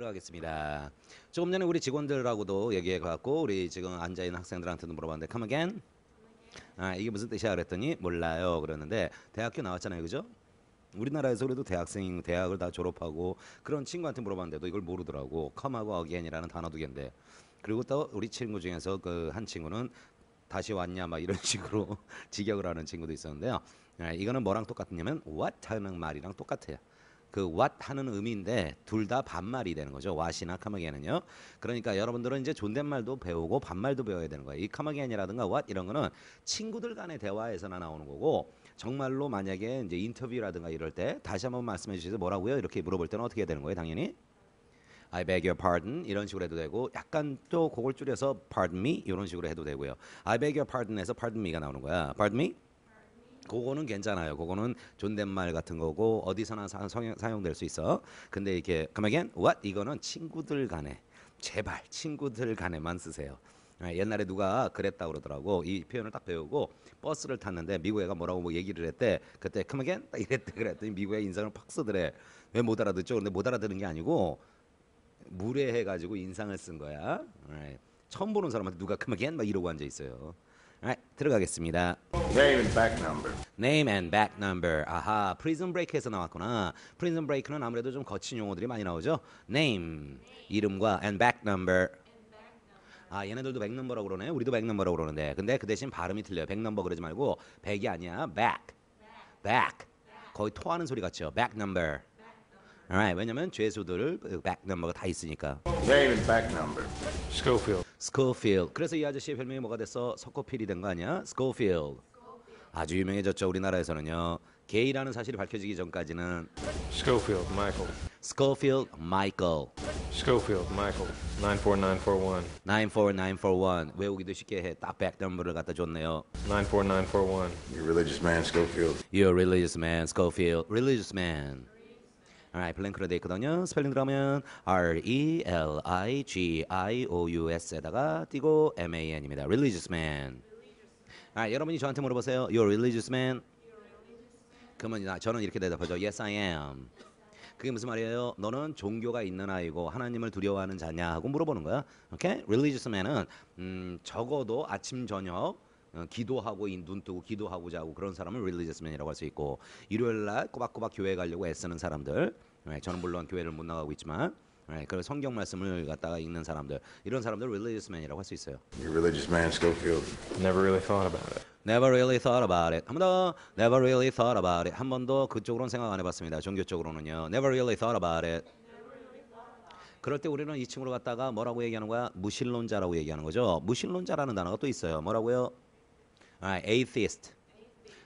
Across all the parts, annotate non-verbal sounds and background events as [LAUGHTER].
들어가겠습니다. 조금 전에 우리 직원들하고도 얘기해 갖고 우리 지금 앉아 있는 학생들한테도 물어봤는데 come again? 아 이게 무슨 뜻이야 그랬더니 몰라요 그러는데 대학교 나왔잖아요 그죠? 우리나라에서 그래도 대학생 대학을 다 졸업하고 그런 친구한테 물어봤는데도 이걸 모르더라고 come하고 again이라는 단어 두 개인데 그리고 또 우리 친구 중에서 그 한 친구는 다시 왔냐 막 이런 [LAUGHS] 식으로 직역을 하는 친구도 있었는데요. 아, 이거는 뭐랑 똑같냐면 what 하는 말이랑 똑같아요. 그 what 하는 의미인데 둘 다 반말이 되는 거죠. what이나 again은요. 그러니까 여러분들은 이제 존댓말도 배우고 반말도 배워야 되는 거예요. 이 come again이라든가 what 이런 거는 친구들 간의 대화에서나 나오는 거고 정말로 만약에 이제 인터뷰라든가 이럴 때 다시 한번 말씀해 주셔서 뭐라고요? 이렇게 물어볼 때는 어떻게 해야 되는 거예요? 당연히 I beg your pardon 이런 식으로 해도 되고 약간 또 그걸 줄여서 pardon me 이런 식으로 해도 되고요. I beg your pardon에서 pardon me가 나오는 거야. pardon me? 그거는 괜찮아요. 그거는 존댓말 같은 거고 어디서나 사, 용, 사용될 수 있어. 근데 이렇게 come again? What? 이거는 친구들 간에 제발 친구들 간에만 쓰세요. 아, 옛날에 누가 그랬다 그러더라고. 이 표현을 딱 배우고 버스를 탔는데 미국 애가 뭐라고 뭐 얘기를 했대. 그때 come again? 딱 이랬대. 그랬더니 미국 애 인상을 팍 쓰더래. 왜 못 알아듣죠? 근데 못 알아듣는 게 아니고 무례해 가지고 인상을 쓴 거야. Alright. 처음 보는 사람한테 누가 come again? 막 이러고 앉아 있어요. Alright, 들어가겠습니다. Name and back number. Name and back number. 아하, 프리즌 브레이크에서 나왔구나. 프리즌 브레이크는 아무래도 좀 거친 용어들이 많이 나오죠. Name, 이름과 and back number. 아, 얘네들도 백 넘버라고 그러네. 우리도 백 넘버라고 그러는데. 근데 그 대신 발음이 틀려요. 백 넘버 그러지 말고 백이 아니야. back. back. 거의 토하는 소리 같죠. back number. Alright, 왜냐면 죄수들 back number가 다 있으니까. Name and back number. Schofield. 스코필드. 그래서 이 아저씨의 별명이 뭐가 됐어? 석호필이 된 거 아니야? 스코필드. 아주 유명해졌죠. 우리나라에서는요. 게이라는 사실이 밝혀지기 전까지는 Schofield, Michael. 스코필드 마이클 Schofield, Michael. 94941. 94941 외우기도 쉽게 해. 딱 백 넘버를 갖다 줬네요. 94941. You religious man, Schofield. You're a religious man, Schofield. Religious man. Alright, 블랭크로 돼 있거든요. 스펠링 들어가면 R E L I G I O U S에다가 띄고 M A N입니다. Religious man. 아, 여러분이 저한테 물어보세요. You're religious man? 그러면 나- 저는 이렇게 대답하죠. Yes, I am. 그게 무슨 말이에요? 너는 종교가 있는 아이고 하나님을 두려워하는 자냐 하고 물어보는 거야. 오케이? Religious man은 음, 적어도 아침 저녁 어, 기도하고 이눈 뜨고 기도하고 자고 그런 사람을 religious man이라고 할 수 있고 일요일 날 꼬박꼬박 교회 가려고 애쓰는 사람들. 네, 저는 물론 교회를 못 나가고 있지만 네, 그 성경 말씀을 갖다가 읽는 사람들 이런 사람들 religious man이라고 할 수 있어요. Religious man, Schofield. Never really thought about it. Never really thought about it. 한 번 더. Never really thought about it. 한 번도 그쪽으로는 생각 안 해봤습니다. 종교 쪽으로는요. Never really thought about it. 그럴 때 우리는 이 친구를 갖다가 뭐라고 얘기하는 거야? 무신론자라고 얘기하는 거죠. 무신론자라는 단어가 또 있어요. 뭐라고요? 아, atheist.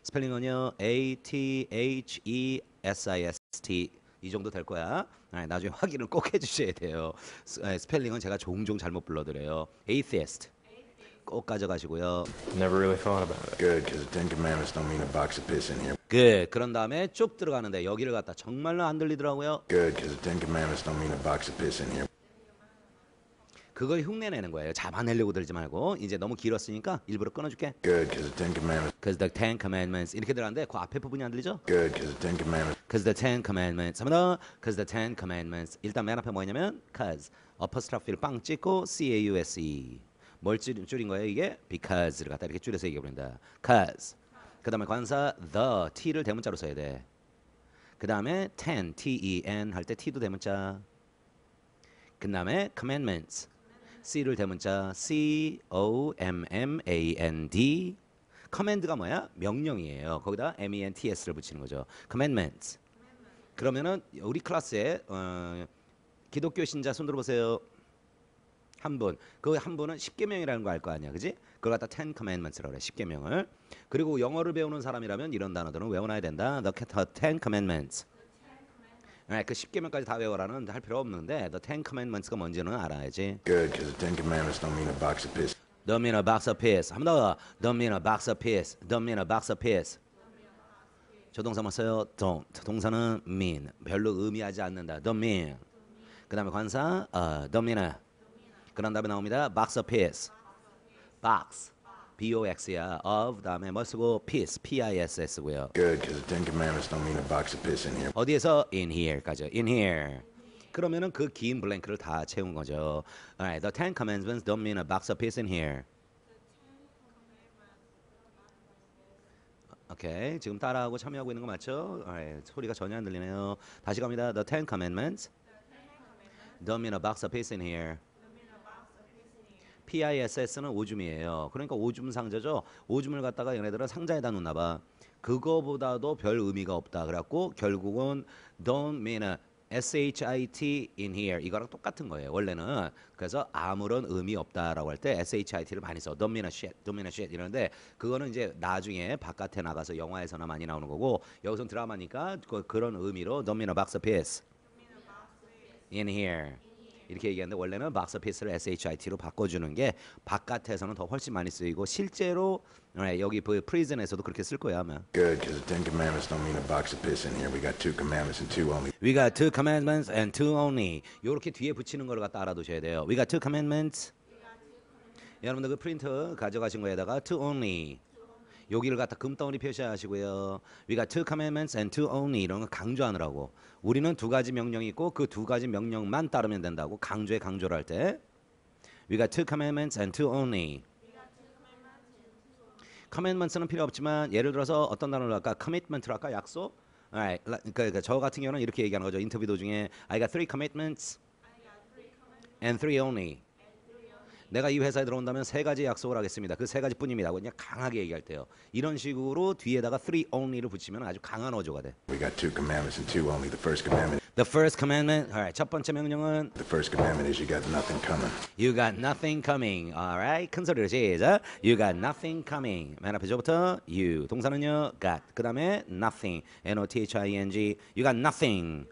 스펠링은요. A T H E S I S T 이 정도 될 거야. 아, 나중에 확인을 꼭 해주셔야 돼요. 스, 아, 스펠링은 제가 종종 잘못 불러드려요. atheist 꼭 가져가시고요. Never really thought about it. Good, because the Ten Commandments don't mean a box of piss in here. 그 그런 다음에 쭉 들어가는데 여기를 갖다 정말로 안 들리더라고요. Good, because the Ten Commandments don't mean a box of piss in here. 그걸 흉내내는 거예요. 잡아내려고 들지 말고 이제 너무 길었으니까 일부러 끊어줄게. Good, because the Ten Commandments. Cause the Ten Commandments 이렇게 들어가는데 그 앞에 부분이 안 들리죠? Good, because the Ten Commandments. Cause the Ten Commandments. 한번 더. Cause the Ten Commandments. 일단 맨 앞에 뭐냐면 cause 어퍼스트라피를 빵 찍고 C A U S E. 뭘 줄인, 줄인 거예요 이게? Because를 갖다 이렇게 줄여서 얘기해 버린다. Cause. 그 다음에 관사 the T를 대문자로 써야 돼. 그 다음에 ten T E N 할 때 T도 대문자. 그 다음에 commandments. C를 대문자 C O M M A N D. 커맨드가 뭐야? 명령이에요. 거기다 M E N T S를 붙이는 거죠. commandments. 그러면은 우리 클래스에 어, 기독교 신자 손 들어 보세요. 한 분. 그 한 분은 십계명이라는 거 알 거 아니야. 그지? 그걸 갖다 Ten Commandments라고 그래. 십계명을. 그리고 영어를 배우는 사람이라면 이런 단어들은 외워놔야 된다. The Ten Commandments. 네, 그 십계명까지 다 외워라는 할 필요 없는데 The Ten Commandments가 뭔지는 알아야지. Good, because the Ten Commandments don't mean a box of piss. Don't mean a box of peas. 한 번 더. Don't mean a box of peas. Don't mean a box of peas. 조동사만 써요. Don't. 동사는 mean. 별로 의미하지 않는다. Don't mean. 그 다음에 관사 어, don't mean a. 그런 다음에 나옵니다. box of peas. box. B-O-X야. of 다음에 뭐 쓰고 piece. P-I-S-S고요. Good, because the Ten Commandments don't mean a box of piss in here. 어디에서 in here까지. in here. 그러면은 그 긴 블랭크를 다 채운 거죠. Alright, the Ten Commandments don't mean a box of peace in here. 오케이, 지금 따라하고 참여하고 있는 거 맞죠? Alright, 소리가 전혀 안 들리네요. 다시 갑니다. The Ten Commandments don't mean a box of peace in here. PISS는 오줌이에요. 그러니까 오줌 상자죠. 오줌을 갖다가 얘네들은 상자에다 놓나 봐. 그거보다도 별 의미가 없다. 그래갖고 결국은 don't mean a shit in here 이거랑 똑같은 거예요. 원래는 그래서 아무런 의미 없다라고 할 때 shit를 많이 써. don't mean a shit, don't mean a shit 이러는데 그거는 이제 나중에 바깥에 나가서 영화에서나 많이 나오는 거고 여기선 드라마니까 그, 그런 의미로 don't mean a box of piss in here 이렇게 얘기하는데 원래는 box piss를 shit로 바꿔주는 게 바깥에서는 더 훨씬 많이 쓰이고 실제로 네, 여기 그 prison에서도 그렇게 쓸 거야 아마. Good, because the Ten Commandments don't mean a box of piss in here. We got two commandments and two only. We got two commandments and two only. 요렇게 뒤에 붙이는 걸 갖다 알아두셔야 돼요. We got two commandments. 여러분들 그 프린트 가져가신 거에다가 two only. 여기를 갖다 금덩어리 표시하시고요. We got two commandments and two only 이런 거 강조하느라고. 우리는 두 가지 명령이 있고 그 두 가지 명령만 따르면 된다고 강조에 강조를 할 때. We got two commandments and two only. commandment는 필요 없지만 예를 들어서 어떤 단어를 할까? commitment를 할까? 약속? Alright. 라- 그러니까 저 같은 경우는 이렇게 얘기하는 거죠. 인터뷰 도중에 I got three commitments and three only. 내가 이 회사에 들어온다면 세 가지 약속을 하겠습니다. 그 세 가지뿐입니다. 그냥 강하게 얘기할 때요. 이런 식으로 뒤에다가 three only를 붙이면 아주 강한 어조가 돼. We got two commandments and two only. The first commandment, The first commandment. Alright. 첫 번째 명령은 the first commandment is you got nothing coming. You got nothing coming. Alright. 큰 소리로 시작. You got nothing coming. 맨 앞에 저부터 you. 동사는요. got. 그다음에 nothing. N O T H I N G. You got nothing.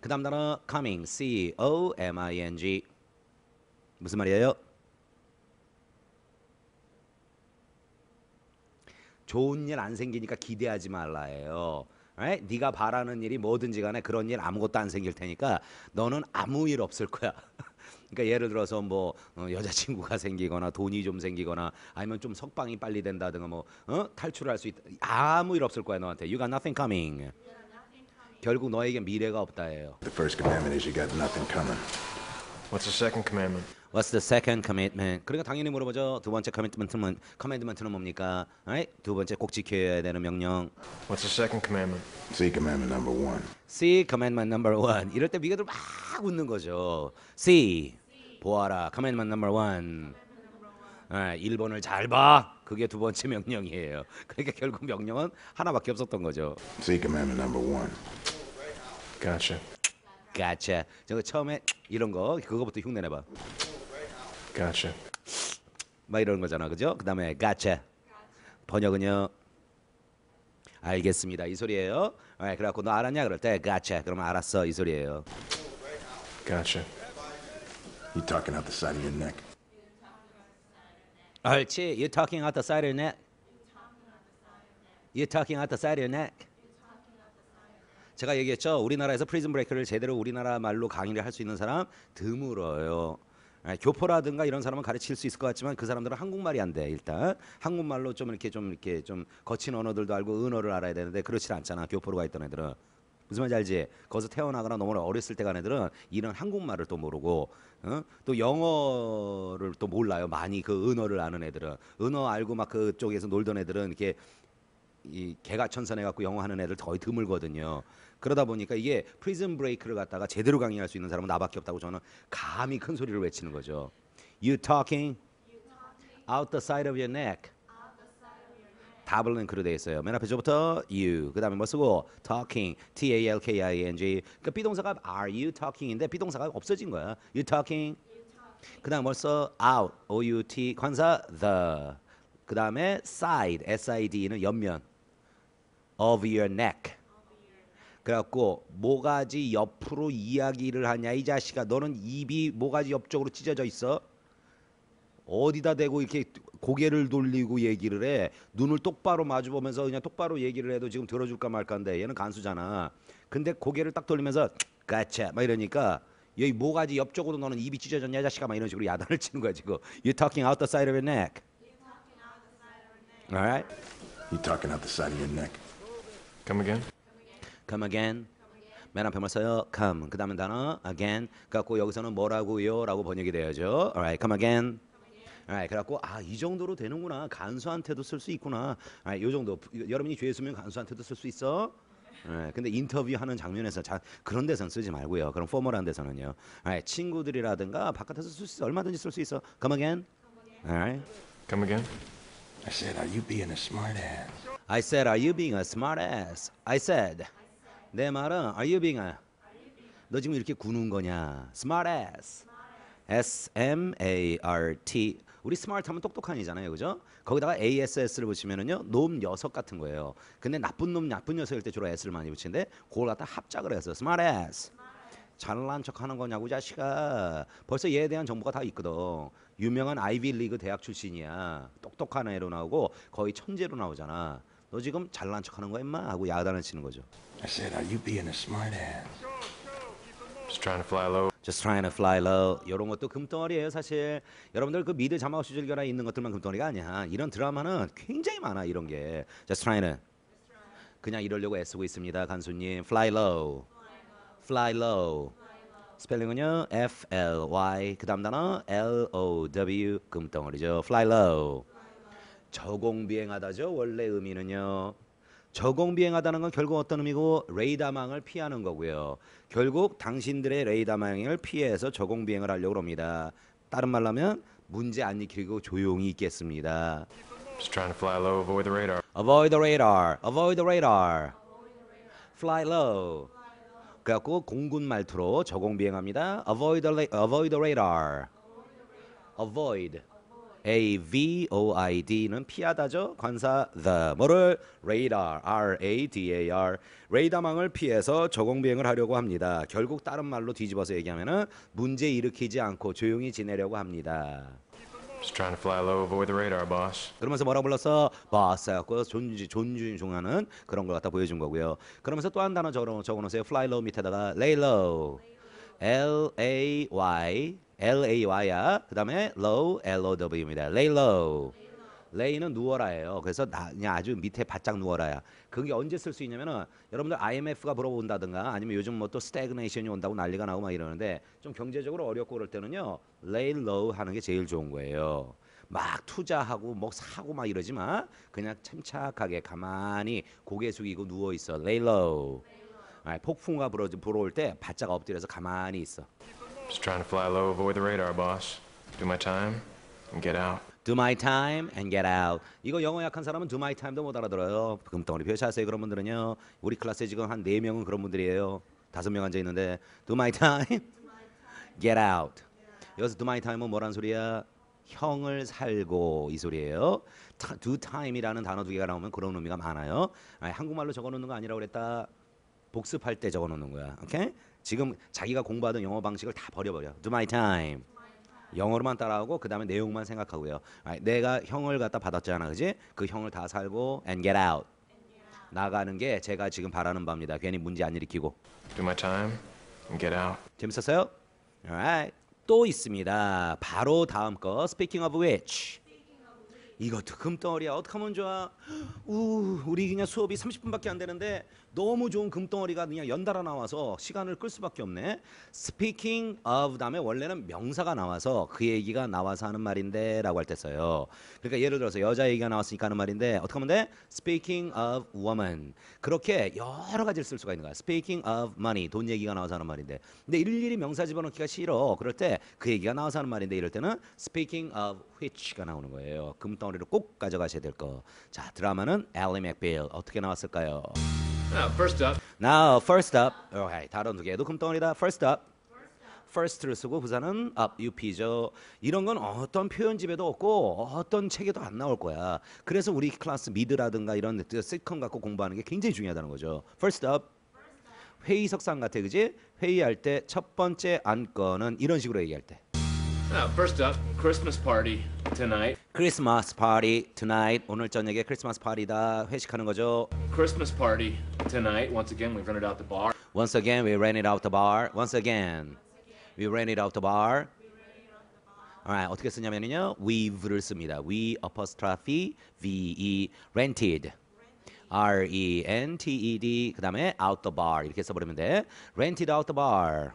그다음 단어 coming. C O M I N G. 무슨 말이에요? 좋은 일 안 생기니까 기대하지 말라예요. Right? 네가 바라는 일이 뭐든지 간에 그런 일 아무것도 안 생길 테니까 너는 아무 일 없을 거야. [LAUGHS] 그러니까 예를 들어서 뭐 어, 여자친구가 생기거나 돈이 좀 생기거나 아니면 좀 석방이 빨리 된다든가 뭐 어? 탈출할 수 있다. 아무 일 없을 거야 너한테. You got nothing coming. 결국 너에게 미래가 없다예요. The first commandment is you got nothing coming. What's the second commandment? What's the second commitment? 그러니까 당연히 물어보죠. 두 번째 커미트먼트는 커맨드먼트는 뭡니까? Right? 두 번째 꼭 지켜야 되는 명령. What's the second commandment? See commandment number one. C commandment number one. 이럴 때 미가들 막 웃는 거죠. C 보아라. commandment number one. 아, 1번을 잘 봐. 그게 두 번째 명령이에요. 그러니까 결국 명령은 하나밖에 없었던 거죠. See commandment number one. Gotcha. Gotcha. 저거 처음에 이런 거 그거부터 흉내 내봐. Gotcha. 막 이런 거잖아, 그죠? 그다음에 gotcha. 번역은요. 알겠습니다. 이 소리예요. 아, 그래갖고 너 알았냐 그럴 때 gotcha. 그러면 알았어 이 소리예요. Gotcha. You talking out the side of your neck. 옳지. You talking out the side of your neck. You talking out the side of your neck. 제가 얘기했죠. 우리나라에서 프리즌 브레이크를 제대로 우리나라 말로 강의를 할 수 있는 사람 드물어요. 아, 교포라든가 이런 사람은 가르칠 수 있을 것 같지만 그 사람들은 한국말이 안 돼. 일단 한국말로 좀 이렇게 좀 이렇게 좀 거친 언어들도 알고 은어를 알아야 되는데 그렇지 않잖아. 교포로 가 있던 애들은. 무슨 말인지 알지? 거기서 태어나거나 너무 어렸을 때 간 애들은 이런 한국말을 또 모르고 어? 또 영어를 또 몰라요. 많이 그 은어를 아는 애들은 은어 알고 막 그쪽에서 놀던 애들은 이렇게 이 개과천선해 갖고 영어 하는 애들 거의 드물거든요. 그러다 보니까 이게 프리즌 브레이크를 갖다가 제대로 강의할 수 있는 사람은 나밖에 없다고 저는 감히 큰 소리를 외치는 거죠. You talking out the side of your neck. 다 blank로 돼 있어요. 맨 앞에 저부터 you, 그 다음에 뭐 쓰고 talking, t a l k i n g. 그러니까 be동사가 are you talking인데 be동사가 없어진 거야. You talking. 그 다음 벌써 out, o u t 관사 the. 그 다음에 side, s i d는 옆면 of your neck. 그래갖고 모가지 옆으로 이야기를 하냐 이 자식아 너는 입이 모가지 옆쪽으로 찢어져 있어? 어디다 대고 이렇게 고개를 돌리고 얘기를 해? 눈을 똑바로 마주 보면서 그냥 똑바로 얘기를 해도 지금 들어줄까 말까인데 얘는 간수잖아. 근데 고개를 딱 돌리면서 가차 막 이러니까 여기 모가지 옆쪽으로 너는 입이 찢어졌냐 이 자식아 막 이런 식으로 야단을 치는 거야 지금. You talking out the side of your neck? Alright You talking out the side of your neck. Come again? Come again. 맨 앞에만 써요. come. 그 다음에 단어 again. 그래갖고 여기서는 뭐라고요?라고 번역이 돼야죠. Alright, come again. Alright, 그래갖고 아 이 정도로 되는구나. 간수한테도 쓸 수 있구나. 아, 요 정도. 여러분이 죄 있으면 간수한테도 쓸 수 있어. 예, 근데 인터뷰하는 장면에서 자, 그런 데서는 쓰지 말고요. 그런 포멀한 데서는요. 아, 친구들이라든가 바깥에서 쓸 수 있어. 얼마든지 쓸 수 있어. Come again. Alright. Come again? I said, are you being a smart ass? I said, are you being a smart ass? I said. 내 말은 are you being a 너 지금 이렇게 구는 거냐? smart ass. S M A R T. 우리 스마트 하면 똑똑한이잖아요. 그죠? 거기다가 ASS를 붙이면은요. 놈 녀석 같은 거예요. 근데 나쁜 놈 나쁜 녀석일 때 주로 S를 많이 붙이는데 그걸 갖다 합작을 해서 smart ass. 잘난 척 하는 거냐고 자식아. 벌써 얘에 대한 정보가 다 있거든. 유명한 아이비 리그 대학 출신이야. 똑똑한 애로 나오고 거의 천재로 나오잖아. 너 지금 잘난 척 하는 거야 임마 하고 야단을 치는 거죠. I said, are you being a smart ass? Just trying to fly low. Just trying to fly low. 이런 것도 금덩어리예요, 사실. 여러분들 그 미드 자막 없이 즐겨라 있는 것들만 금덩어리가 아니야. 이런 드라마는 굉장히 많아 이런 게. Just trying to. 그냥 이러려고 애쓰고 있습니다, 간수님. Fly low. Fly low. 스펠링은요 F L Y 그다음 단어 L O W 금덩어리죠. Fly low. 저공 비행하다죠. 원래 의미는요. 저공 비행하다는 건 결국 어떤 의미고 레이더망을 피하는 거고요. 결국 당신들의 레이더망을 피해서 저공 비행을 하려고 합니다. 다른 말로 하면 문제 안 일으키고 조용히 있겠습니다. Just trying to fly low, avoid the radar. Avoid the radar. Avoid the radar. Fly low. 그래갖고 공군 말투로 저공 비행합니다. Avoid the, avoid the radar. Avoid. A V O I D는 피하다죠. 관사 the 뭐를 radar R A D A R 레이더망을 피해서 저공 비행을 하려고 합니다. 결국 다른 말로 뒤집어서 얘기하면은 문제 일으키지 않고 조용히 지내려고 합니다. Just trying to fly low, avoid the radar, boss. 그러면서 뭐라 불렀어? 바스 갖고 존중 존중하는 그런 걸 갖다 보여준 거고요. 그러면서 또 한 단어 적어 적어 놓으세요. fly low 밑에다가 lay low. L A Y L A Y야. 그 다음에 low L O W입니다. lay low. lay는 누워라예요. 그래서 나 그냥 아주 밑에 바짝 누워라야. 그게 언제 쓸 수 있냐면은 여러분들 IMF가 몰려온다든가 아니면 요즘 뭐 또 스태그네이션이 온다고 난리가 나고 막 이러는데 좀 경제적으로 어렵고 그럴 때는요. lay low 하는 게 제일 좋은 거예요. 막 투자하고 뭐 사고 막 이러지 마. 그냥 침착하게 가만히 고개 숙이고 누워 있어. lay low. 아, 불어 불어올 때 바짝 엎드려서 가만히 있어. Just trying to fly low, avoid the radar, boss. Do my time and get out. Do my time and get out. 이거 영어 약한 사람은 do my time도 못 알아들어요. 금덩어리 표시하세요. 그런 분들은요. 우리 클래스에 지금 한네 명은 그런 분들이에요. 다섯 명 앉아 있는데 do my time, get out. 여기서 do my time은 뭐란 소리야? 형을 살고 이 소리예요. 타- do time이라는 단어 두 개가 나오면 그런 의미가 많아요. 아니, 한국말로 적어놓는 거 아니라고 그랬다. 복습할 때 적어놓는 거야. 오케이? 지금 자기가 공부하던 영어 방식을 다 버려버려. Do my time. 영어로만 따라하고 그 다음에 내용만 생각하고요. 아, 내가 형을 갖다 받았잖아, 그지? 그 형을 다 살고 and get out. 나가는 게 제가 지금 바라는 바입니다. 괜히 문제 안 일으키고. Do my time and get out. 재밌었어요? Alright. 또 있습니다. 바로 다음 거. Speaking of which. 이것도 금덩어리야. 어떡하면 좋아? [GASPS] 우, 우리 그냥 수업이 30분밖에 안 되는데 너무 좋은 금덩어리가 그냥 연달아 나와서 시간을 끌 수밖에 없네. Speaking of 다음에 원래는 명사가 나와서 그 얘기가 나와서 하는 말인데라고 할 때 써요. 그러니까 예를 들어서 여자 얘기가 나왔으니까 하는 말인데 어떻게 하면 돼? Speaking of woman. 그렇게 여러 가지를 쓸 수가 있는 거야. Speaking of money. 돈 얘기가 나와서 하는 말인데. 근데 일일이 명사 집어넣기가 싫어. 그럴 때 그 얘기가 나와서 하는 말인데 이럴 때는 speaking of which가 나오는 거예요. 금덩어리를 꼭 가져가셔야 될 거. 자, 드라마는 Ally McBeal 어떻게 나왔을까요? Uh, first up, Now, first up. Okay, 다른 두 개도 금덩어리다. First up. first를 쓰고 부사는 up, up죠. 이런 건 어떤 표현집에도 없고 어떤 책에도 안 나올 거야. 그래서 우리 클래스 미드라든가 이런 시컴 갖고 공부하는 게 굉장히 중요하다는 거죠. First up. 회의석상 같아, 그지? 회의할 때 첫 번째 안건은 이런 식으로 얘기할 때. uh, first up, Christmas party tonight. 크리스마스 파티 tonight. 오늘 저녁에 크리스마스 파티다. 회식하는 거죠. Christmas party tonight. Once again, we've rented out the bar. Once again, we rented out the bar. Once again, we rented out the bar. Alright, 어떻게 쓰냐면요, we've를 씁니다. We apostrophe ve rented. R E N T E D 그다음에 out the bar 이렇게 써버리면 돼. rented out the bar.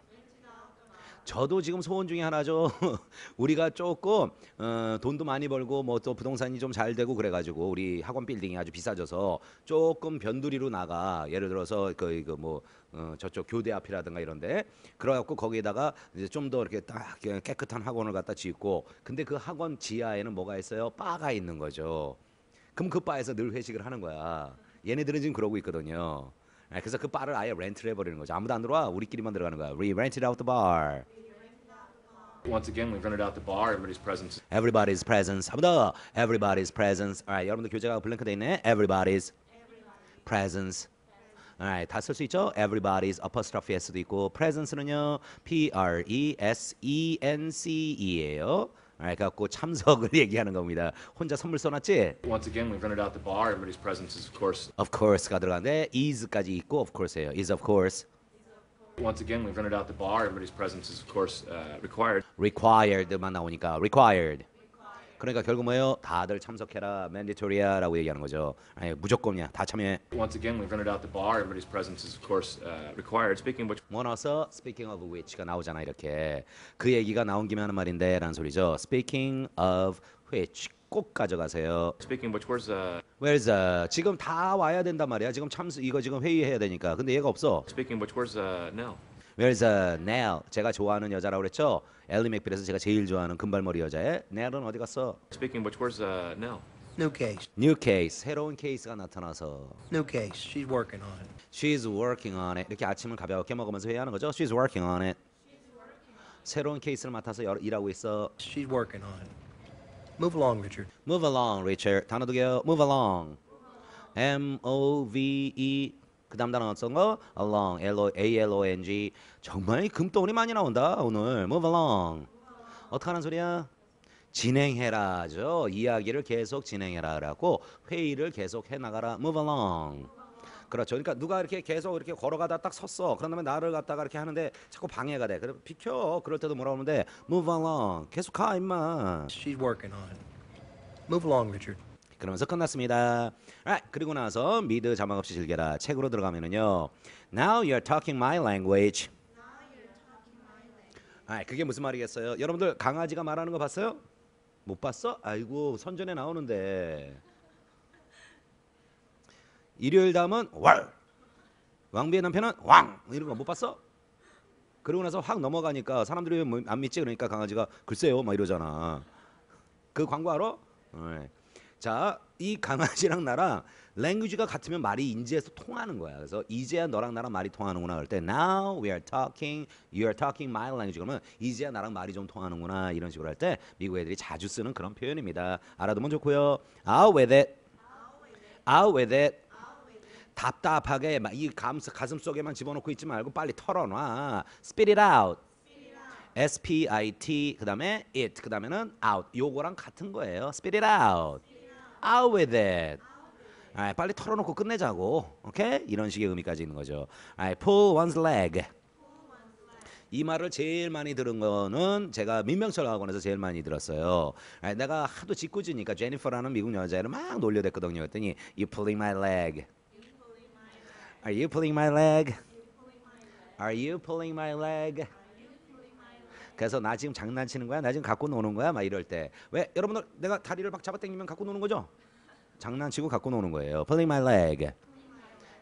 저도 지금 소원 중에 하나죠. [LAUGHS] 우리가 조금 어, 돈도 많이 벌고 뭐 또 부동산이 좀 잘 되고 그래가지고 우리 학원 빌딩이 아주 비싸져서 조금 변두리로 나가. 예를 들어서 그뭐 어, 저쪽 교대 앞이라든가 이런데 그래갖고 거기에다가 이제 좀 더 이렇게 딱 깨끗한 학원을 갖다 짓고 근데 그 학원 지하에는 뭐가 있어요? 바가 있는 거죠. 그럼 그 바에서 늘 회식을 하는 거야. 얘네들은 지금 그러고 있거든요. 아, 그래서 그 바를 아예 렌트를 해버리는 거죠. 아무도 안 들어와. 우리끼리만 들어가는 거야. We rented out the bar. Once again, we've rented out the bar. Everybody's presence. Everybody's presence. 한번 더. Everybody's presence. Alright, 여러분들 교재가 블랭크 돼 있네. Everybody's presence. Alright, 다 쓸 수 있죠? Everybody's apostrophe s도 있고 presence는요. P R E S E N C E예요. Alright, 갖고 참석을 얘기하는 겁니다. 혼자 선물 써놨지? Once again, we've rented out the bar. Everybody's presence is, of course. Of course가 들어가는데 is까지 있고 of course예요. is of course. Once again, we've rented out the bar. Everybody's presence is, of course, uh, required. required만 나오니까 required. 그러니까 결국 뭐예요? 다들 참석해라, mandatory야라고 얘기하는 거죠. 아니 무조건이야, 다 참여해. Once again, we've rented out the bar. Everybody's presence is, of course, uh, required. Speaking of which, 뭐 나와서 speaking of which가 나오잖아 이렇게 그 얘기가 나온 김에 하는 말인데라는 소리죠. Speaking of which 꼭 가져가세요. speaking of which, where's uh, Where's uh, 지금 다 와야 된단 말이야. 지금 참수 이거 지금 회의해야 되니까. 근데 얘가 없어. speaking of which, where's uh, Nell? Where's uh, Nell? 제가 좋아하는 여자라고 그랬죠. 엘리 맥빌에서 제가 제일 좋아하는 금발머리 여자애. Nell은 어디 갔어? Speaking of which, where's uh, Nell? New case. New case, 새로운 케이스가 나타나서 New case. She's working on it. She's working on it. 이렇게 아침을 가볍게 먹으면서 회의하는 거죠. She's working on it. 새로운 케이스를 맡아서 여- 일하고 있어. She's working on it. Move along, Richard. Move along, Richard. 단어 두 개요. Move along. M O V E. 그 다음 단어 어떤 거? Along. A L O N G. 정말 금덩어리 많이 나온다 오늘. Move along. 어떻게 하는 소리야? 진행해라죠. 이야기를 계속 진행해라라고 회의를 계속 해 나가라. Move along. 그렇죠. 그러니까 누가 이렇게 계속 이렇게 걸어가다 딱 섰어. 그런 다음에 나를 갖다가 이렇게 하는데 자꾸 방해가 돼. 그래 비켜. 그럴 때도 뭐라 그러는데 move along. 계속 가 임마. She's working on. Move along, Richard. 그러면서 끝났습니다. Alright, 그리고 나서 미드 자막 없이 즐겨라 책으로 들어가면은요. Now you're talking my language. 아, 그게 무슨 말이겠어요? 여러분들 강아지가 말하는 거 봤어요? 못 봤어? 아이고 선전에 나오는데. 일요일 다음은 왈. 왕비의 남편은 왕. 이런 거 못 봤어? 그러고 나서 확 넘어가니까 사람들이 뭐안 믿지 그러니까 강아지가 글쎄요 막 이러잖아. 그 광고 알아? 네. 자, 이 강아지랑 나랑 랭귀지가 같으면 말이 인지해서 통하는 거야. 그래서 이제야 너랑 나랑 말이 통하는구나 그럴 때 now we are talking, you are talking my language 그러면 이제야 나랑 말이 좀 통하는구나 이런 식으로 할 때 미국 애들이 자주 쓰는 그런 표현입니다. 알아두면 좋고요. Out with it. Out with it. 답답하게 막이 가슴 속에만 집어넣고 있지 말고 빨리 털어놔. Spit it out. S P I T 그다음에 it 그다음에는 out 요거랑 같은 거예요. Spit it out. Out with it. 아, 빨리 털어놓고 끝내자고. 오케이? 이런 식의 의미까지 있는 거죠. 아, pull one's leg. 이 말을 제일 많이 들은 거는 제가 민명철 학원에서 제일 많이 들었어요. 아, 내가 하도 짓궂으니까 제니퍼라는 미국 여자애를 막 놀려댔거든요. 그랬더니 you pulling my leg. Are you pulling my leg? Are you pulling my leg? 그래서 나 지금 장난치는 거야? 나 지금 갖고 노는 거야? 막 이럴 때. 왜? 여러분들 내가 다리를 막 잡아당기면 갖고 노는 거죠? 장난치고 갖고 노는 거예요. Pulling my leg.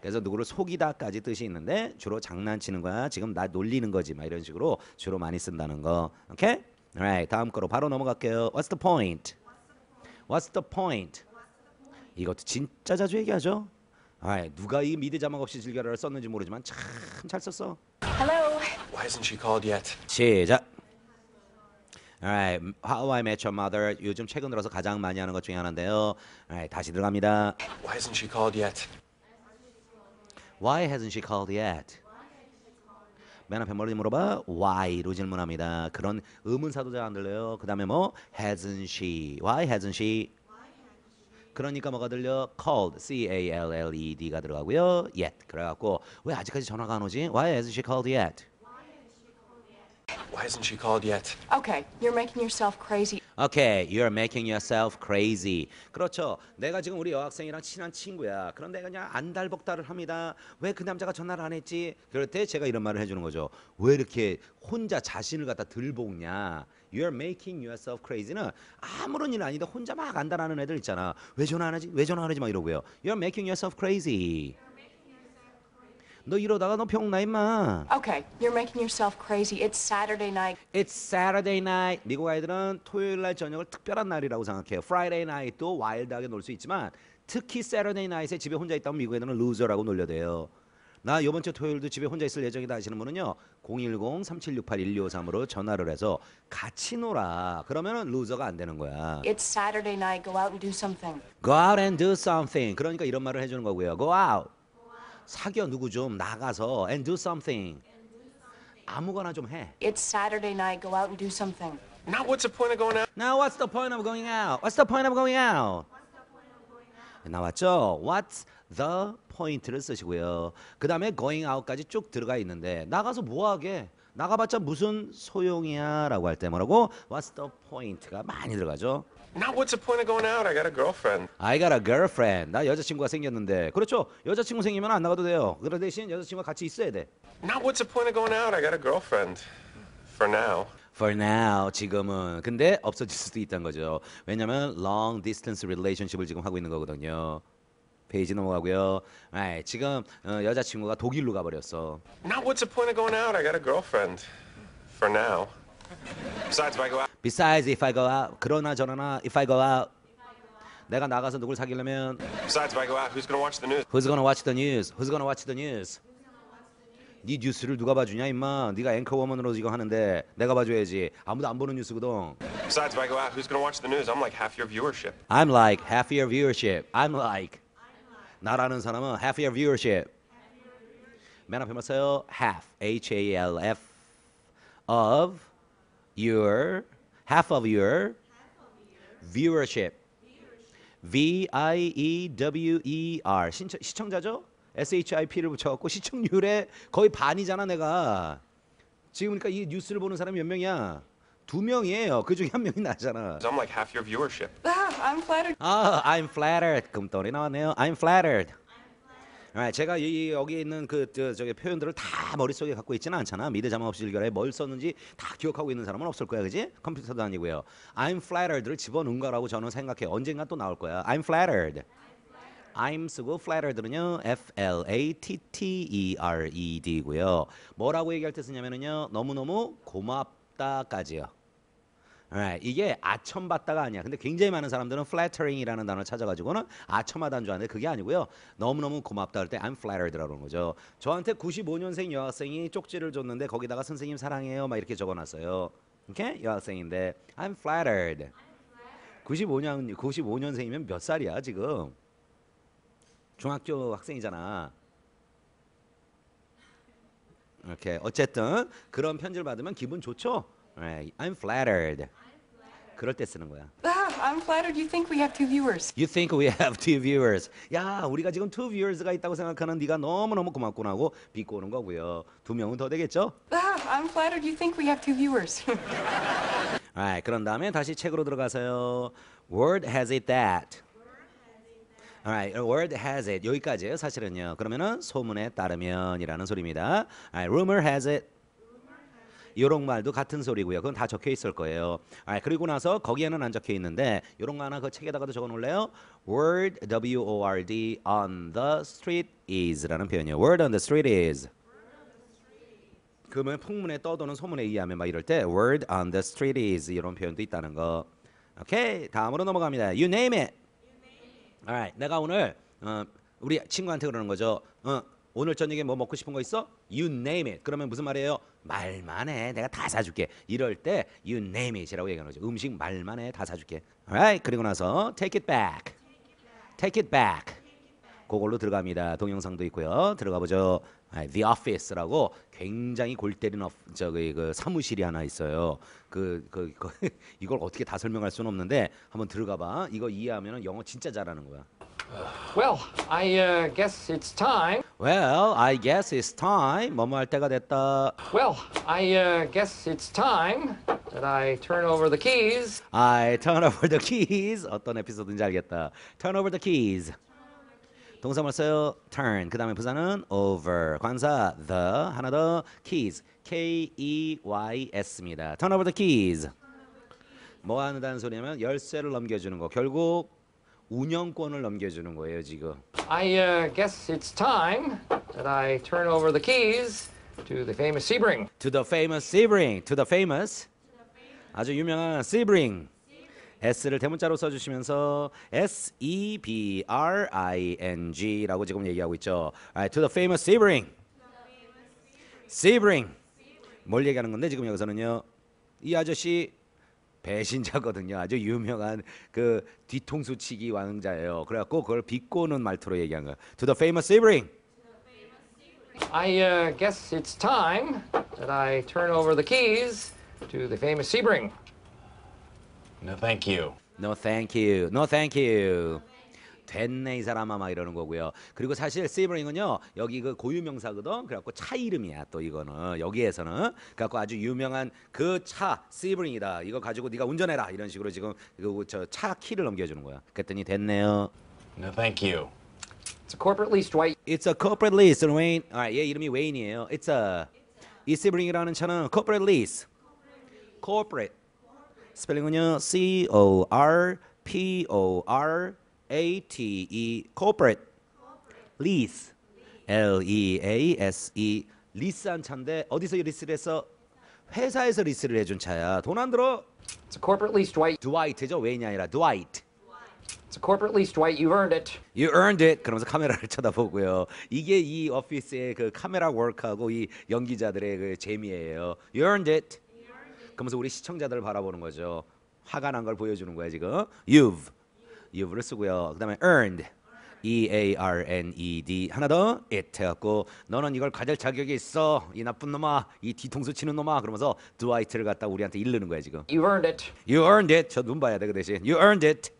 그래서 누구를 속이다까지 뜻이 있는데 주로 장난치는 거야. 지금 나 놀리는 거지. 막 이런 식으로 주로 많이 쓴다는 거. 오케이? Alright. 다음 거로 바로 넘어갈게요. What's the point? What's the point? 이것도 진짜 자주 얘기하죠. 아, 누가 이 미드 자막 없이 즐겨라를 썼는지 모르지만 참 잘 썼어. Why hasn't she called yet? 시작. Alright, How I Met Your Mother 요즘 최근 들어서 가장 많이 하는 것 중에 하나인데요. Alright, 다시 들어갑니다. Why hasn't she called yet? Why hasn't she called yet? 맨 앞에 뭐를 물어봐? Why로 질문합니다. 그런 의문사도 잘 안 들려요. 그 다음에 뭐? Hasn't she? Why hasn't she? 그러니까 뭐가 들려? Called, C-A-L-L-E-D가 들어가고요. Yet. 그래갖고 왜 아직까지 전화가 안 오지? Why hasn't she called yet? Why hasn't she called yet? Okay, you're making yourself crazy. Okay, you're making yourself crazy. 그렇죠. 내가 지금 우리 여학생이랑 친한 친구야. 그런데 그냥 안달복달을 합니다. 왜 그 남자가 전화를 안 했지? 그럴 때 제가 이런 말을 해주는 거죠. 왜 이렇게 혼자 자신을 갖다 들볶냐? You're making yourself crazy는 아무런 일 아닌데 혼자 막 안달하는 애들 있잖아. 왜 전화 안 하지? 왜 전화 안 하지? 막 이러고요. You're making yourself crazy. 너 이러다가 너 병나 임마. Okay, you're making yourself crazy. It's Saturday night. It's Saturday night. 미국 아이들은 토요일 날 저녁을 특별한 날이라고 생각해요. Friday night도 와일드하게 놀 수 있지만 특히 Saturday night에 집에 혼자 있다면 미국 애들은 루저라고 놀려대요. 나 이번 주 토요일도 집에 혼자 있을 예정이다 하시는 분은요. 010-3768-1253으로 전화를 해서 같이 놀아. 그러면은 루저가 안 되는 거야. It's Saturday night. Go out and do something. Go out and do something. 그러니까 이런 말을 해주는 거고요. Go out. 사겨 누구 좀 나가서 and do something. 아무거나 좀 해. It's Saturday night. Go out and do something. Now what's the point of going out? Now what's the point of going out? What's the point of going out? 나왔죠? What's the point를 쓰시고요. 그 다음에 going out까지 쭉 들어가 있는데 나가서 뭐하게? 나가봤자 무슨 소용이야 라고 할 때 뭐라고? What's the point가 많이 들어가죠. Now what's the point of going out? I got a girlfriend. I got a girlfriend. 나 여자친구가 생겼는데. 그렇죠. 여자친구 생기면 안 나가도 돼요. 그러 대신 여자친구가 같이 있어야 돼. Now what's the point of going out? I got a girlfriend. For now. For now 지금은 근데 없어질 수도 있다는 거죠. 왜냐면 long distance relationship을 지금 하고 있는 거거든요. 페이지 넘어가고요. 아, 지금 어, 여자친구가 독일로 가버렸어. Now what's the point of going out? I got a girlfriend. For now. Besides, if I go out, Besides, if I go out, 그러나 저러나 if I go out, 내가 나가서 누굴 사귀려면 besides, if I go out, who's gonna watch the news? Who's gonna watch the news? Who's gonna watch the news? 네 뉴스를 누가 봐주냐 임마. 네가 앵커워먼으로 지금 하는데 내가 봐줘야지. 아무도 안 보는 뉴스거든. Besides, if I go out, who's gonna watch the news? I'm like half your viewership. I'm like half your viewership. I'm like 나라는 사람은 half your viewership. 맨 앞에 맞어요. half H A L F of your half of your viewership. V I E W E R 신청, 시청자죠? S H I P를 붙여갖고 시청률의 거의 반이잖아 내가. 지금 그러니까 이 뉴스를 보는 사람이 몇 명이야? 두 명이에요. 그 중에 한 명이 나잖아. I'm like half your viewership. Ah, I'm flattered. 아, I'm flattered. 금덩어리 나왔네요. I'm flattered. 아, 제가 이, 여기 있는 그 저, 저기 표현들을 다 머릿속에 갖고 있지는 않잖아. 미래 자막 없이 일결에 뭘 썼는지 다 기억하고 있는 사람은 없을 거야. 그지? 컴퓨터도 아니고요. I'm flattered를 집어넣은 거라고 저는 생각해. 언젠가 또 나올 거야. I'm flattered. I'm 쓰고 flattered는요. F L A T T E R E D고요. 뭐라고 얘기할 때 쓰냐면은요. 너무너무 고맙다까지요. Alright, 이게 아첨받다가 아니야. 근데 굉장히 많은 사람들은 flattering이라는 단어를 찾아가지고는 아첨하다는 줄 아는데 그게 아니고요. 너무너무 고맙다 할 때 I'm flattered라고 하는 거죠. 저한테 95년생 여학생이 쪽지를 줬는데 거기다가 선생님 사랑해요 막 이렇게 적어놨어요. 오케이? 여학생인데 I'm flattered. 95년 95년생이면 몇 살이야 지금? 중학교 학생이잖아. 이렇게 어쨌든 그런 편지를 받으면 기분 좋죠. Right. I'm flattered. 그럴 때 쓰는 거야. Ah, I'm flattered. You think we have two viewers. You think we have two viewers? 야, 우리가 지금 two viewers가 있다고 생각하는 네가 너무 너무 고맙구나 하고 비꼬는 거고요. 두 명은 더 되겠죠? Ah, I'm flattered. You think we have two viewers. Alright, 그런 다음에 다시 책으로 들어가서요. Word has it that. Alright, word has it 여기까지예요. 사실은요. 그러면은 소문에 따르면이라는 소리입니다. Alright, rumor has it. 요런 말도 같은 소리고요. 그건 다 적혀 있을 거예요. 아, 그리고 나서 거기에는 안 적혀 있는데 요런 거 하나 그 책에다가도 적어 놓을래요? Word W O R D on the street is라는 표현이에요. Word on the street is. 그러면 풍문에 떠도는 소문에 의하면 막 이럴 때 word on the street is 이런 표현도 있다는 거. 오케이. 다음으로 넘어갑니다. You name it. Alright. 내가 오늘 어, 우리 친구한테 그러는 거죠. 어, 오늘 저녁에 뭐 먹고 싶은 거 있어? You name it. 그러면 무슨 말이에요? 말만 해. 내가 다 사줄게. 이럴 때 you name it이라고 얘기하는 거죠. 음식 말만 해. 다 사줄게. Alright. 그리고 나서 take it back. Take it back. 그걸로 들어갑니다. 동영상도 있고요. 들어가 보죠. 아, The Office라고 굉장히 골 때리는 어, 저기 그 사무실이 하나 있어요. 그, 그, 그 [LAUGHS] 이걸 어떻게 다 설명할 수는 없는데 한번 들어가 봐. 이거 이해하면 영어 진짜 잘하는 거야. Well, I uh, guess it's time. Well, I guess it's time. 뭐뭐 할 때가 됐다. Well, I uh, guess it's time that I turn over the keys. I turn over the keys. 어떤 에피소드인지 알겠다. Turn over the keys. 동사물 써요. turn. 그다음에 부사는 over. 관사 the. 하나 더 keys. K E Y S입니다. turn over the keys. 뭐 하는다는 소리냐면 열쇠를 넘겨주는 거. 결국 운영권을 넘겨주는 거예요, 지금. I uh, guess it's time that I turn over the keys to the famous Sebring. To the famous Sebring. To the famous. 아주 유명한 Sebring. S를 대문자로 써주시면서 S E B R I N G라고 지금 얘기하고 있죠. Alright, to the famous Sebring. Sebring. 뭘 얘기하는 건데 지금 여기서는요. 이 아저씨 배신자거든요. 아주 유명한 그 뒤통수 치기 왕자예요. 그래갖고 그걸 비꼬는 말투로 얘기한 거야. To the famous Sebring. I uh, guess it's time that I turn over the keys to the famous Sebring. No, thank you. No thank you. No thank you. 됐네 이 사람아 막 이러는 거고요. 그리고 사실 세이버링은요 여기 그 고유 명사거든. 그래갖고 차 이름이야 또 이거는 여기에서는 그래갖고 아주 유명한 그 차 세이버링이다. 이거 가지고 네가 운전해라 이런 식으로 지금 그저차 키를 넘겨주는 거야. 그랬더니 됐네요. No, thank you. It's a corporate lease, Dwight. It's a corporate lease, Wayne. 아, 얘 이름이 웨인이에요. It's a 이 Sebring이라는 차는 corporate lease. corporate 스펠링은요 C O R P O R A T E corporate lease L E A S E 리스한 차인데 어디서 리스를 했어? 회사에서 리스를 해준 차야. 돈 안 들어? It's a corporate lease, Dwight. 드와이트죠. 웨인이 아니라 드와이트. It's a corporate lease, Dwight. You've earned it. You earned it. 그러면서 카메라를 [LAUGHS] 쳐다보고요. 이게 이 오피스의 그 카메라 워크하고 이 연기자들의 그 재미예요. You earned it. 그러면서 우리 시청자들을 바라보는 거죠. 화가 난 걸 보여주는 거야 지금. You've, you've를 쓰고요. 그다음에 earned, E A R N E D 하나 더 it 해갖고 너는 이걸 가질 자격이 있어. 이 나쁜 놈아, 이 뒤통수 치는 놈아. 그러면서 드와이트를 갖다 우리한테 일르는 거야 지금. You've earned it. You earned it. 저 눈 봐야 돼 그 대신. You earned it.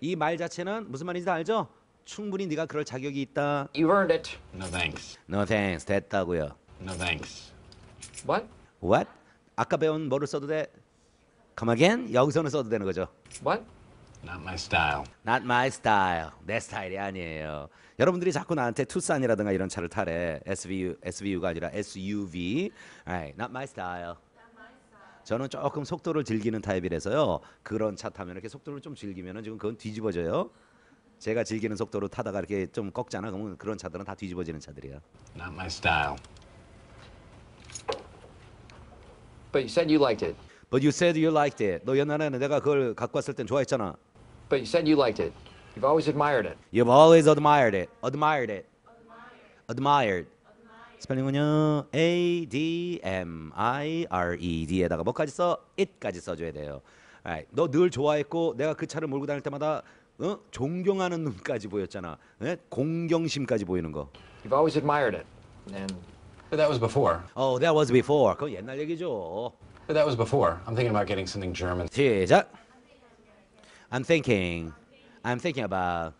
이 말 자체는 무슨 말인지 다 알죠? 충분히 네가 그럴 자격이 있다. You've earned it. No, thanks. No thanks. 됐다고요. No, thanks. What? What? 아까 배운 뭐를 써도 돼? Come again? 여기서는 써도 되는 거죠. What? Not my style. Not my style. 내 스타일이 아니에요. 여러분들이 자꾸 나한테 투싼이라든가 이런 차를 타래. SVU, SVU가 아니라 SUV. Alright, not my style. 저는 조금 속도를 즐기는 타입이라서요. 그런 차 타면 이렇게 속도를 좀 즐기면은 지금 그건 뒤집어져요. 제가 즐기는 속도로 타다가 이렇게 좀 꺾잖아. 그러면 그런 차들은 다 뒤집어지는 차들이야. Not my style. But you said you liked it. But you said you liked it. 너 옛날에는 내가 그걸 갖고 왔을 땐 좋아했잖아. But you said you liked it. You've always admired it. You've always admired it. Admired it. Admired. 스펠링은요 A D M I R E D에다가 뭐까지 써? it까지 써줘야 돼요. 너늘 좋아했고 내가 그 차를 몰고 다닐 때마다 어? 존경하는 눈까지 보였잖아. 예? 공경심까지 보이는 거. You've always admired it. And But that was before. Oh, that was before. 그건 옛날 얘기죠. But that was before. I'm thinking about getting something German. 시작. I'm thinking. I'm thinking about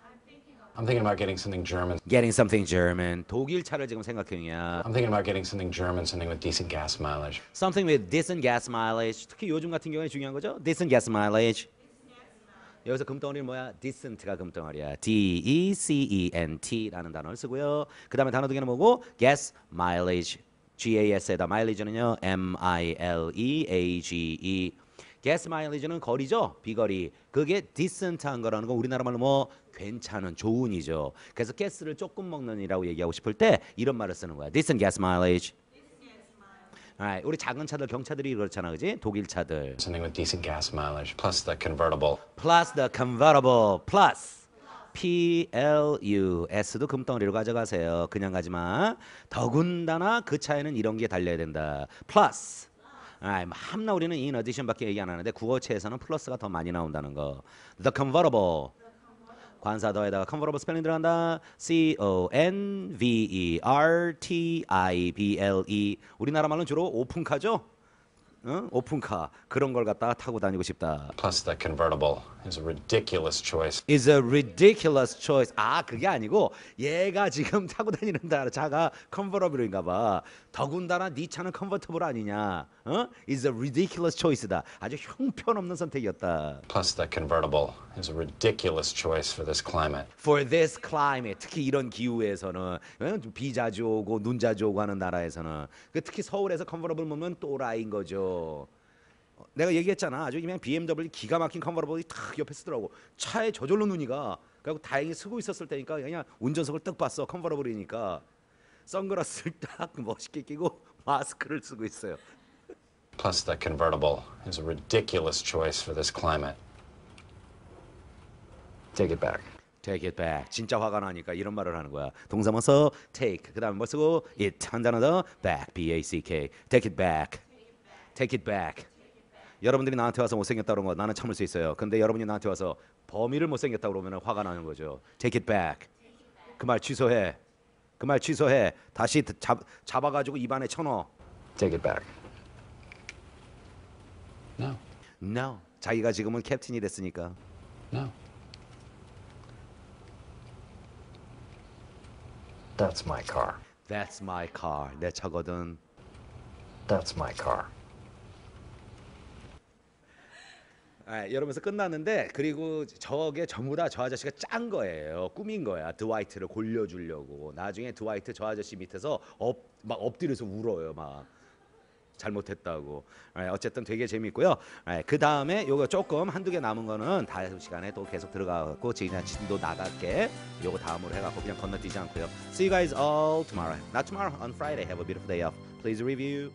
I'm thinking about getting something German. getting something German. 독일 차를 지금 생각 중이야. I'm thinking about getting something German, something with decent gas mileage. Something with decent gas mileage. 특히 요즘 같은 경우에 중요한 거죠. Decent gas mileage. 여기서 금덩어리는 뭐야? Decent가 금덩어리야. D E C E N T라는 단어를 쓰고요. 그 다음에 단어 두 개는 뭐고? Gas mileage. G A S에다 mileage는요. M I L E A G E. gas mileage는 거리죠. 비거리. 그게 decent한 거라는 건 우리나라 말로 뭐 괜찮은 좋은이죠. 그래서 가스를 조금 먹는이라고 얘기하고 싶을 때 이런 말을 쓰는 거야. decent gas mileage. Alright, 우리 작은 차들 경차들이 그렇잖아, 그지? 독일 차들. Something with decent gas mileage, plus the convertible. Plus the convertible plus P L U S도 금덩어리로 가져가세요. 그냥 가지 마. 더군다나 그 차에는 이런 게 달려야 된다. Plus. 아, 함나 우리는 in addition밖에 얘기 안 하는데 구어체에서는 플러스가 더 많이 나온다는 거. The convertible. 관사 the에다가 convertible 스펠링 들어간다. C O N V E R T I B L E. 우리나라 말로는 주로 오픈카죠. 어? 오픈카 그런 걸 갖다가 타고 다니고 싶다. Plus, that convertible is a ridiculous choice. is a ridiculous choice. 아 그게 아니고 얘가 지금 타고 다니는 다- 차가 convertible인가 봐. 더군다나 네 차는 convertible 아니냐? 어? is a ridiculous choice다. 아주 형편없는 선택이었다. Plus, that convertible is a ridiculous choice for this climate. For this climate, 특히 이런 기후에서는 어? 좀 비 자주 오고 눈 자주 오고 하는 나라에서는 그 특히 서울에서 convertible 보면 또라이인 거죠. 어, 내가 얘기했잖아. 아주 그냥 BMW 기가 막힌 convertible이 탁 옆에 서더라고. 차에 저절로 눈이 가. 그리고 다행히 서고 있었을 때니까 그냥 운전석을 딱 봤어. convertible이니까 선글라스를 [LAUGHS] 딱 멋있게 끼고 마스크를 쓰고 있어요. Plus, that convertible is a ridiculous choice for this climate. Take it back. Take it back. 진짜 화가 나니까 이런 말을 하는 거야. 동사모서 take. 그다음에 뭐 쓰고 it 한 단어 더 back. B A C K. Take it back. Take it back. 여러분들이 나한테 와서 못생겼다 그런 거 나는 참을 수 있어요. 근데 여러분이 나한테 와서 범인을 못생겼다 그러면 화가 나는 거죠. Take it back. 그 말 취소해. 그 말 취소해. 다시 잡, 잡아가지고 입안에 쳐넣어. Take it back. No, No. 자기가 지금은 캡틴이 됐으니까. no. That's my car. That's my car. 내 차거든. That's my car. 아, 이러면서 끝났는데 그리고 저게 전부 다 저 아저씨가 짠 거예요. 꾸민 거야. 드와이트를 골려주려고. 나중에 드와이트 저 아저씨 밑에서 엎, 막 엎드려서 울어요. 막 잘못했다고. 아, 어쨌든 되게 재밌고요. 아, 그 다음에 요거 조금 한두 개 남은 거는 다음 시간에 또 계속 들어가고 지나치도 나갈게. 요거 다음으로 해갖고 그냥 건너뛰지 않고요. See you guys all tomorrow. Not tomorrow, on Friday. Have a beautiful day off. Please review.